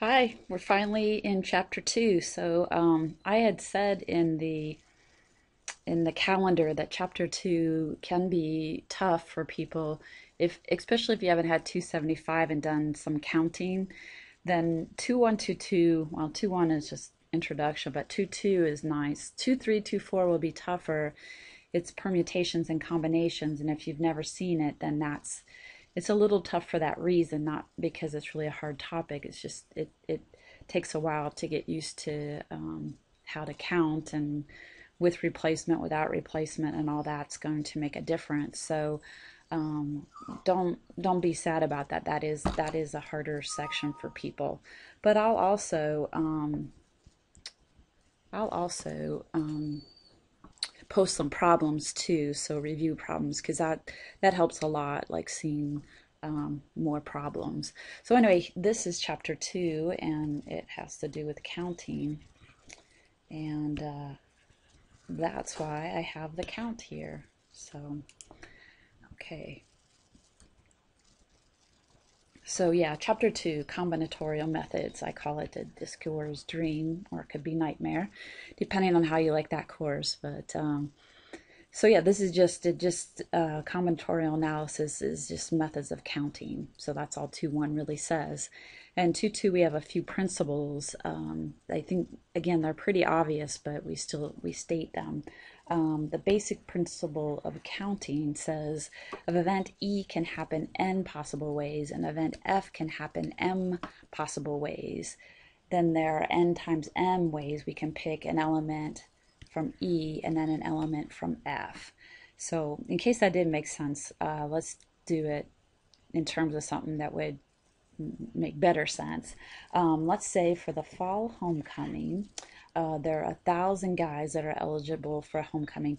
Hi, we're finally in chapter two. So um, I had said in the in the calendar that chapter two can be tough for people if especially if you haven't had 275 and done some counting, then 2122, well 21 is just introduction, but 22 is nice. 2324 will be tougher. It's permutations and combinations, and if you've never seen it, then that's it's a little tough for that reason, not because it's really a hard topic. It's just it it takes a while to get used to um, how to count and with replacement, without replacement, and all that's going to make a difference. So um, don't don't be sad about that. That is that is a harder section for people. But I'll also um, I'll also um, post some problems too. So review problems because that that helps a lot. Like seeing um, more problems. So anyway, this is chapter two, and it has to do with counting, and uh, that's why I have the count here. So okay. So yeah, chapter two, combinatorial methods. I call it the discourse dream, or it could be nightmare, depending on how you like that course. But um, so yeah, this is just it just uh, combinatorial analysis is just methods of counting. So that's all two one really says. And two two we have a few principles. Um, I think again they're pretty obvious, but we still we state them um, the basic principle of counting says of event E can happen n possible ways and event F can happen m possible ways. Then there are n times m ways we can pick an element from E and then an element from F. So in case that didn't make sense, uh, let's do it in terms of something that would make better sense. Um, let's say for the fall homecoming, uh, there are a thousand guys that are eligible for a homecoming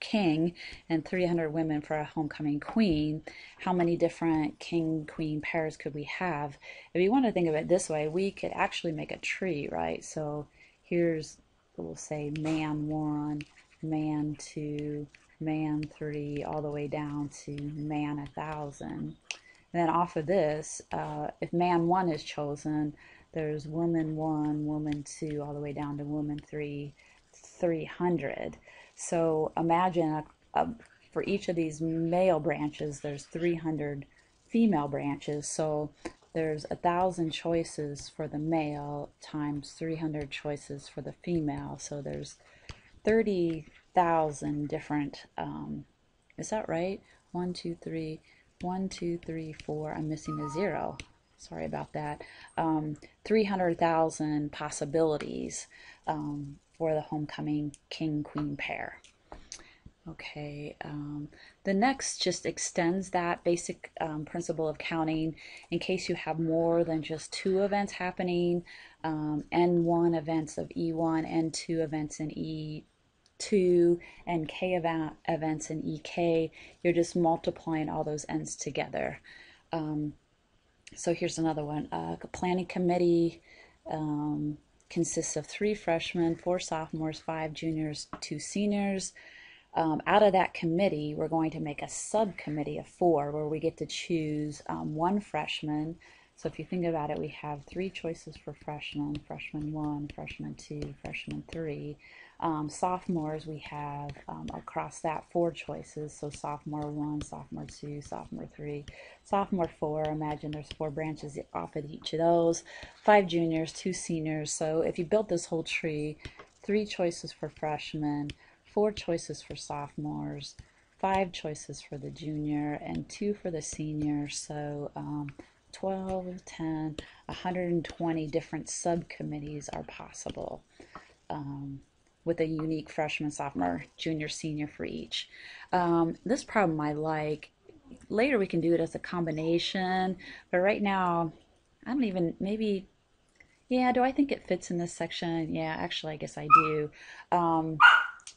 king and 300 women for a homecoming queen. How many different king queen pairs could we have? If you want to think of it this way, we could actually make a tree, right? So here's, we'll say man one, man two, man three, all the way down to man a thousand. And then off of this, uh, if man one is chosen, there's woman one, woman two, all the way down to woman three, 300. So imagine a, a, for each of these male branches, there's 300 female branches. So there's a thousand choices for the male times 300 choices for the female. So there's 30,000 different. Um, is that right? One, two, three, one, two, three, four. I'm missing a zero sorry about that, um, 300,000 possibilities um, for the homecoming king queen pair. Okay, um, the next just extends that basic um, principle of counting in case you have more than just two events happening, um, N1 events of E1, N2 events in E2, and K event, events in EK. You're just multiplying all those N's together. So here's another one. Uh, a planning committee um, consists of three freshmen, four sophomores, five juniors, two seniors. Um, out of that committee, we're going to make a subcommittee of four where we get to choose um, one freshman. So if you think about it, we have three choices for freshmen, freshman one, freshman two, freshman three. Um, sophomores, we have um, across that four choices. So sophomore one, sophomore two, sophomore three, sophomore four. Imagine there's four branches off of each of those. Five juniors, two seniors. So if you built this whole tree, three choices for freshmen, four choices for sophomores, five choices for the junior, and two for the senior. So um, 12, 10, 120 different subcommittees are possible. Um, with a unique freshman, sophomore, junior, senior for each. Um, this problem I like. Later we can do it as a combination, but right now I don't even, maybe, yeah, do I think it fits in this section? Yeah, actually I guess I do. Um,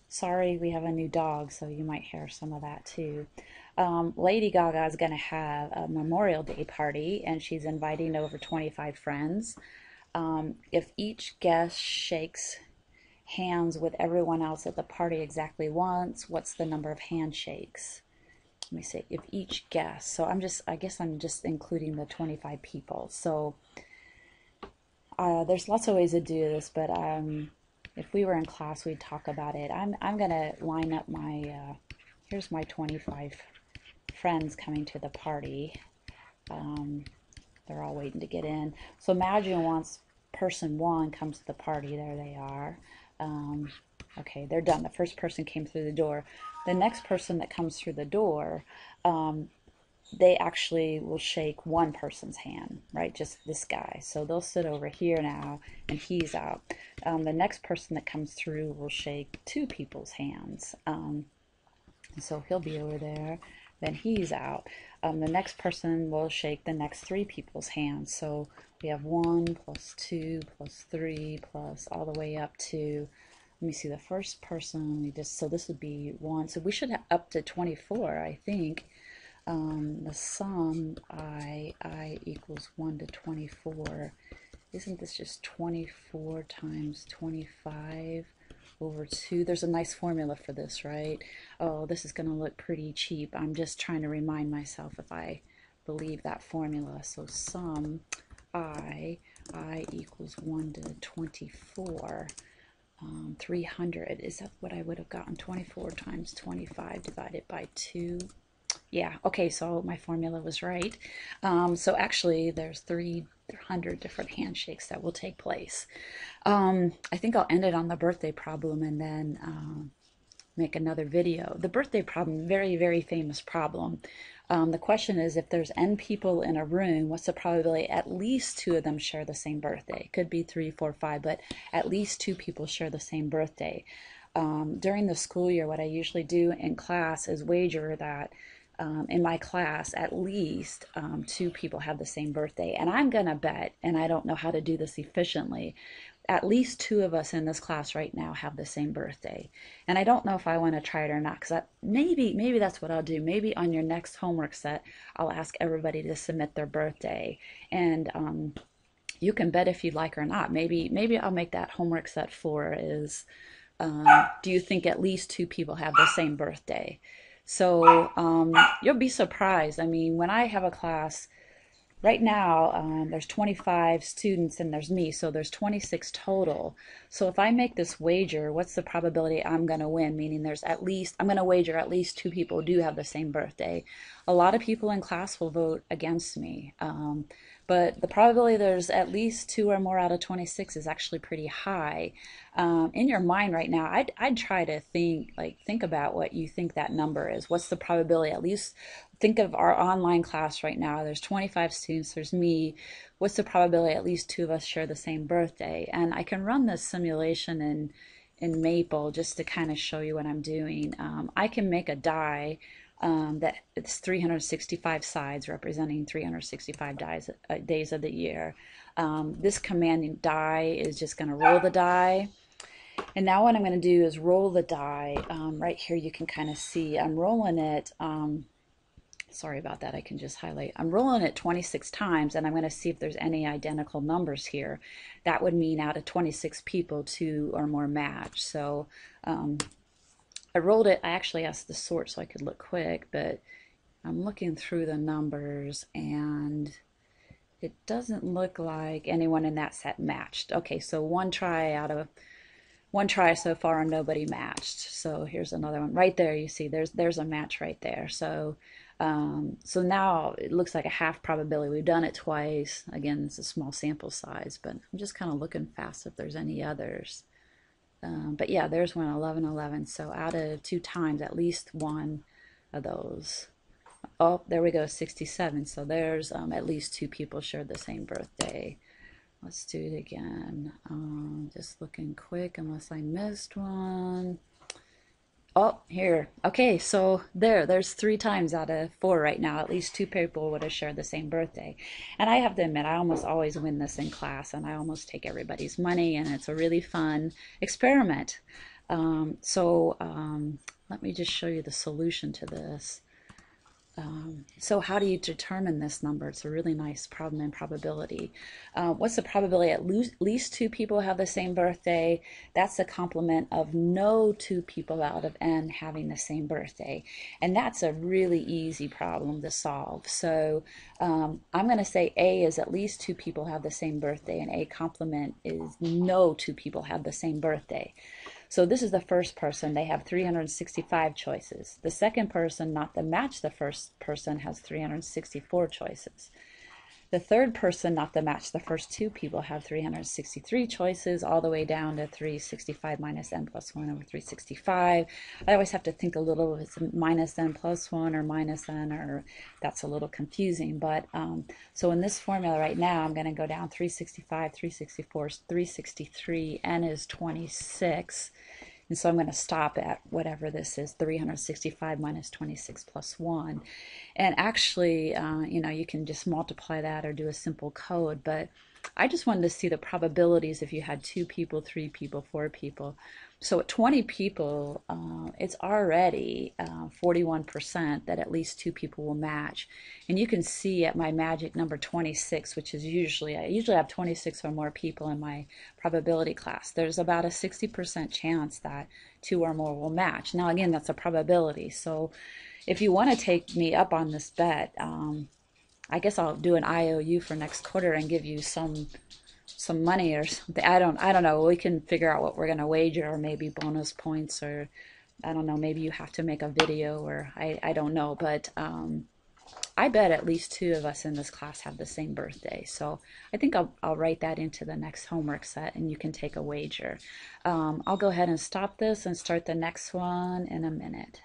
sorry, we have a new dog, so you might hear some of that too. Um, Lady Gaga is going to have a Memorial Day party, and she's inviting over 25 friends. Um, if each guest shakes hands with everyone else at the party exactly once? What's the number of handshakes? Let me see, if each guest, so I'm just, I guess I'm just including the 25 people. So uh, there's lots of ways to do this, but um, if we were in class, we'd talk about it. I'm, I'm going to line up my, uh, here's my 25 friends coming to the party. Um, they're all waiting to get in. So imagine once person one comes to the party, there they are. Um, okay, they're done. The first person came through the door. The next person that comes through the door, um, they actually will shake one person's hand, right? Just this guy. So they'll sit over here now, and he's out. Um, the next person that comes through will shake two people's hands. Um, so he'll be over there. Then he's out. Um, the next person will shake the next three people's hands. So we have one plus two plus three plus all the way up to let me see the first person we just so this would be one. So we should have up to 24 I think. Um, the sum i i equals 1 to 24 isn't this just 24 times 25 over 2 there's a nice formula for this right? Oh this is going to look pretty cheap. I'm just trying to remind myself if I believe that formula. So sum i i equals 1 to 24 um, 300 is that what I would have gotten? 24 times 25 divided by 2 yeah, okay, so my formula was right. Um, so actually, there's 300 different handshakes that will take place. Um, I think I'll end it on the birthday problem and then um, make another video. The birthday problem, very, very famous problem. Um, the question is if there's n people in a room, what's the probability at least two of them share the same birthday? It could be three, four, five, but at least two people share the same birthday. Um, during the school year, what I usually do in class is wager that um, in my class, at least um, two people have the same birthday. And I'm going to bet, and I don't know how to do this efficiently, at least two of us in this class right now have the same birthday. And I don't know if I want to try it or not, because maybe, maybe that's what I'll do. Maybe on your next homework set, I'll ask everybody to submit their birthday. And um, you can bet if you'd like or not. Maybe, maybe I'll make that homework set four is, um, do you think at least two people have the same birthday? So um, you'll be surprised. I mean, when I have a class, right now um, there's 25 students and there's me, so there's 26 total. So if I make this wager, what's the probability I'm going to win? Meaning there's at least, I'm going to wager at least two people do have the same birthday. A lot of people in class will vote against me. Um, but the probability there's at least two or more out of 26 is actually pretty high. Um, in your mind right now, I'd, I'd try to think, like, think about what you think that number is. What's the probability? At least think of our online class right now. There's 25 students, there's me. What's the probability at least two of us share the same birthday? And I can run this simulation in, in Maple just to kind of show you what I'm doing. Um, I can make a die um, that it's 365 sides representing 365 dies, uh, days of the year. Um, this commanding die is just going to roll the die. And now what I'm going to do is roll the die. Um, right here you can kind of see I'm rolling it. Um, sorry about that. I can just highlight. I'm rolling it 26 times and I'm going to see if there's any identical numbers here. That would mean out of 26 people, two or more match. So um, I rolled it, I actually asked the sort so I could look quick, but I'm looking through the numbers and it doesn't look like anyone in that set matched. Okay, so one try out of one try so far and nobody matched. So here's another one right there. You see, there's there's a match right there. So um, so now it looks like a half probability. We've done it twice. Again, it's a small sample size, but I'm just kind of looking fast if there's any others. Um, but yeah, there's one 11 11. So out of two times, at least one of those. Oh, there we go, 67. So there's um, at least two people shared the same birthday. Let's do it again. Um, just looking quick, unless I missed one. Oh, here. Okay, so there, there's three times out of four right now. At least two people would have shared the same birthday. And I have to admit, I almost always win this in class, and I almost take everybody's money, and it's a really fun experiment. Um, so um, let me just show you the solution to this. Um, so how do you determine this number? It's a really nice problem in probability. Uh, what's the probability at least two people have the same birthday? That's the complement of no two people out of n having the same birthday. And that's a really easy problem to solve. So um, I'm going to say A is at least two people have the same birthday and A complement is no two people have the same birthday. So this is the first person. They have 365 choices. The second person, not to match the first person, has 364 choices. The third person, not to match the first two people, have 363 choices, all the way down to 365 minus n plus 1 over 365. I always have to think a little if it's minus n plus 1 or minus n, or that's a little confusing. But um, so in this formula right now, I'm going to go down 365, 364, 363, n is 26. And so I'm going to stop at whatever this is, 365 minus 26 plus 1. And actually, uh, you know, you can just multiply that or do a simple code. But I just wanted to see the probabilities if you had two people, three people, four people. So at 20 people, uh, it's already uh, 41% that at least two people will match. And you can see at my magic number 26, which is usually, I usually have 26 or more people in my probability class. There's about a 60% chance that two or more will match. Now, again, that's a probability. So if you want to take me up on this bet, um, I guess I'll do an IOU for next quarter and give you some some money or something. I don't I don't know. We can figure out what we're gonna wager or maybe bonus points or I don't know, maybe you have to make a video or I, I don't know, but um, I bet at least two of us in this class have the same birthday. So I think I'll, I'll write that into the next homework set and you can take a wager. Um, I'll go ahead and stop this and start the next one in a minute.